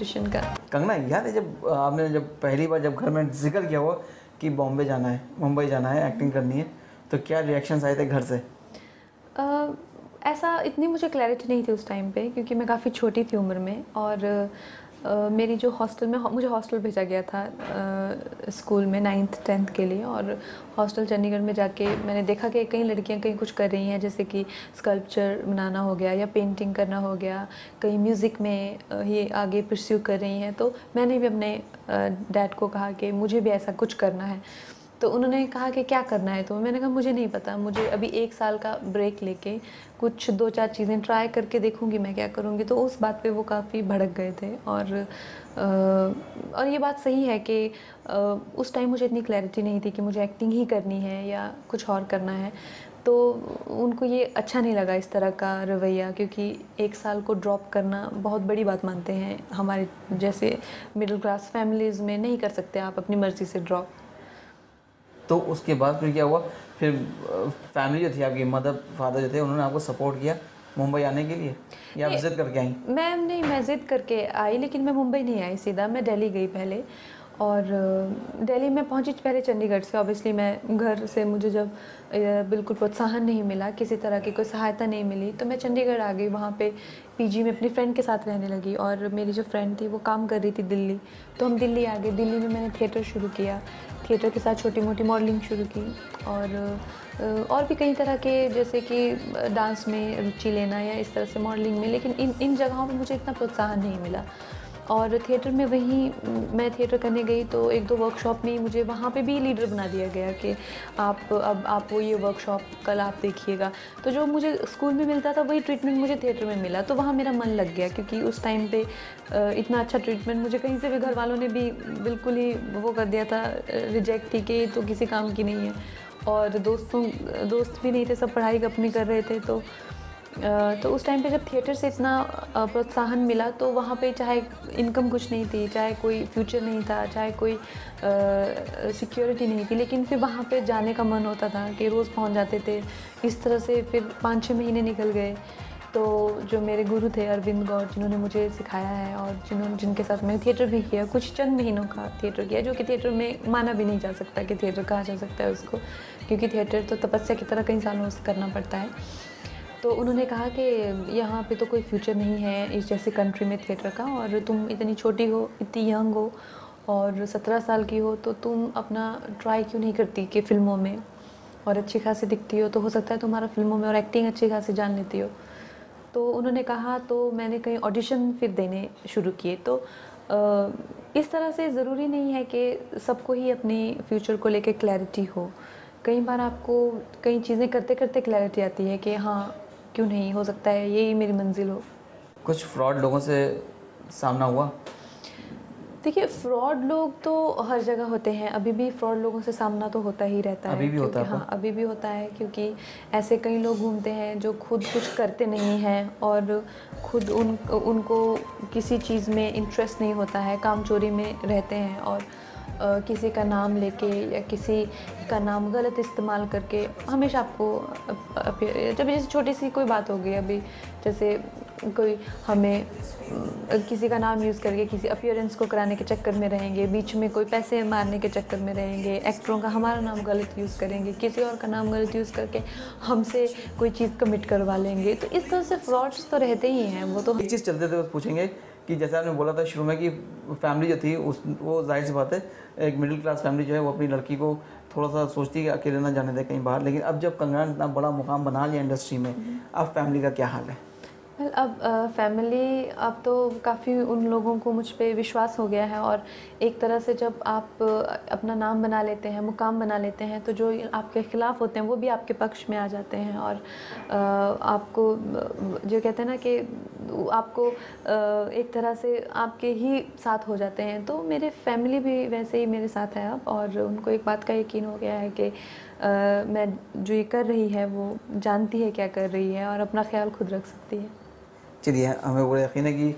Competition का। कंगना याद है जब आपने जब पहली बार जब घर में ज़िक्र किया हुआ कि बॉम्बे जाना है मुंबई जाना है एक्टिंग करनी है तो क्या रिएक्शंस आए थे घर से? आ, ऐसा इतनी मुझे क्लैरिटी नहीं थी उस टाइम पे क्योंकि मैं काफ़ी छोटी थी उम्र में और मेरी जो हॉस्टल में, मुझे हॉस्टल भेजा गया था स्कूल में नाइन्थ, टेंथ के लिए और हॉस्टल चंडीगढ़ में जाके मैंने देखा कि कई लड़कियाँ कहीं कुछ कर रही हैं, जैसे कि स्कल्पचर बनाना हो गया या पेंटिंग करना हो गया, कहीं म्यूज़िक में ही आगे प्रस्यू कर रही हैं। तो मैंने भी अपने डैड को कहा कि मुझे भी ऐसा कुछ करना है। तो उन्होंने कहा कि क्या करना है? तो मैंने कहा मुझे नहीं पता। मुझे अभी एक साल का ब्रेक लेके कुछ दो चार चीज़ें ट्राई करके देखूँगी मैं क्या करूँगी। तो उस बात पे वो काफ़ी भड़क गए थे और अ, और ये बात सही है कि उस टाइम मुझे इतनी क्लैरिटी नहीं थी कि मुझे एक्टिंग ही करनी है या कुछ और करना है। तो उनको ये अच्छा नहीं लगा इस तरह का रवैया क्योंकि एक साल को ड्रॉप करना बहुत बड़ी बात मानते हैं। हमारे जैसे मिडिल क्लास फैमिलीज़ में नहीं कर सकते आप अपनी मर्ज़ी से ड्रॉप तो उसके बाद फिर क्या हुआ? फिर फैमिली जो थी आपकी मदर फादर जो थे उन्होंने आपको सपोर्ट किया मुंबई आने के लिए? या। विज़िट करके आई? मैम नहीं मैं ज़िद करके आई लेकिन मैं मुंबई नहीं आई सीधा मैं दिल्ली गई पहले। और दिल्ली में पहुँची पहले चंडीगढ़ से ऑब्वियसली मैं घर से मुझे जब बिल्कुल प्रोत्साहन नहीं मिला, किसी तरह की कोई सहायता नहीं मिली तो मैं चंडीगढ़ आ गई, वहाँ पे पीजी में अपनी फ्रेंड के साथ रहने लगी और मेरी जो फ्रेंड थी वो काम कर रही थी दिल्ली तो हम दिल्ली आ गए। दिल्ली में मैंने थिएटर शुरू किया थिएटर के साथ छोटी मोटी मॉडलिंग शुरू की और और भी कई तरह के जैसे कि डांस में रुचि लेना या इस तरह से मॉडलिंग में, लेकिन इन इन जगहों पे मुझे इतना प्रोत्साहन नहीं मिला। और थिएटर में वहीं मैं थिएटर करने गई तो एक दो वर्कशॉप में ही मुझे वहाँ पे भी लीडर बना दिया गया कि आप, अब आप वो ये वर्कशॉप कल आप देखिएगा। तो जो मुझे स्कूल में मिलता था वही ट्रीटमेंट मुझे थिएटर में मिला। तो वहाँ मेरा मन लग गया क्योंकि उस टाइम पे इतना अच्छा ट्रीटमेंट मुझे कहीं से भी घर वालों ने भी बिल्कुल ही वो कर दिया था रिजेक्ट ही कि तो किसी काम की नहीं है। और दोस्तों, दोस्त भी नहीं थे, सब पढ़ाई अपनी कर रहे थे तो तो उस टाइम पे जब थिएटर से इतना प्रोत्साहन मिला तो वहाँ पे चाहे इनकम कुछ नहीं थी, चाहे कोई फ्यूचर नहीं था, चाहे कोई सिक्योरिटी नहीं थी, लेकिन फिर वहाँ पे जाने का मन होता था कि रोज़ पहुँच जाते थे। इस तरह से फिर पाँच छः महीने निकल गए। तो जो मेरे गुरु थे, अरविंद गौर, जिन्होंने मुझे सिखाया है और जिन्होंने, जिनके साथ मैंने थिएटर भी किया, कुछ चंद महीनों का थिएटर किया, जो कि थिएटर में माना भी नहीं जा सकता कि थिएटर कहा जा सकता है उसको, क्योंकि थिएटर तो तपस्या की तरह कई सालों से करना पड़ता है। तो उन्होंने कहा कि यहाँ पे तो कोई फ्यूचर नहीं है, इस जैसे कंट्री में थिएटर का और तुम इतनी छोटी हो, इतनी यंग हो और सत्रह साल की हो तो तुम अपना ट्राई क्यों नहीं करती कि फ़िल्मों में? और अच्छी खासी दिखती हो तो हो सकता है तुम्हारा फ़िल्मों में और एक्टिंग अच्छी खासी जान लेती हो। तो उन्होंने कहा तो मैंने कहीं ऑडिशन फिर देने शुरू किए। तो इस तरह से ज़रूरी नहीं है कि सबको ही अपनी फ्यूचर को लेके क्लैरिटी हो। कई बार आपको कई चीज़ें करते करते क्लैरिटी आती है कि हाँ क्यों नहीं? हो सकता है यही मेरी मंजिल हो। कुछ फ्रॉड लोगों से सामना हुआ? देखिए फ्रॉड लोग तो हर जगह होते हैं। अभी भी फ्रॉड लोगों से सामना तो होता ही रहता अभी है अभी भी होता है हाँ अभी भी होता है क्योंकि ऐसे कई लोग घूमते हैं जो खुद कुछ करते नहीं हैं और खुद उन उनको किसी चीज़ में इंटरेस्ट नहीं होता है काम चोरी में रहते हैं और किसी का नाम लेके या किसी का नाम गलत इस्तेमाल करके हमेशा आपको जब जैसे छोटी सी कोई बात हो गई अभी, जैसे कोई हमें किसी का नाम यूज़ करके किसी अपियरेंस को कराने के चक्कर में रहेंगे, बीच में कोई पैसे मारने के चक्कर में रहेंगे एक्टरों का हमारा नाम गलत यूज़ करेंगे, किसी और का नाम गलत यूज़ करके हमसे कोई चीज़ कमिट करवा लेंगे तो इस तरह से फ्रॉड्स तो रहते ही हैं, वो तो एक चीज़ चलते थे पूछेंगे कि जैसे आपने बोला था शुरू में कि फैमिली जो थी उस वो ज़ाहिर सी बात है एक मिडिल क्लास फैमिली जो है वो अपनी लड़की को थोड़ा सा सोचती है कि अकेले ना जाने दे कहीं बाहर। लेकिन अब जब कंगना ने इतना बड़ा मुकाम बना लिया इंडस्ट्री में अब फैमिली का क्या हाल है? Well, अब फैमिली अब तो काफ़ी उन लोगों को मुझ पर विश्वास हो गया है और एक तरह से जब आप अपना नाम बना लेते हैं मुकाम बना लेते हैं तो जो आपके ख़िलाफ़ होते हैं वो भी आपके पक्ष में आ जाते हैं। और आपको जो कहते हैं ना कि आपको एक तरह से आपके ही साथ हो जाते हैं। तो मेरे फैमिली भी वैसे ही मेरे साथ है अब और उनको एक बात का यकीन हो गया है कि मैं जो ये कर रही है वो जानती है क्या कर रही है और अपना ख्याल खुद रख सकती है। चलिए, हमें बड़ा यकीन है कि